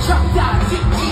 创造奇迹